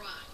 try.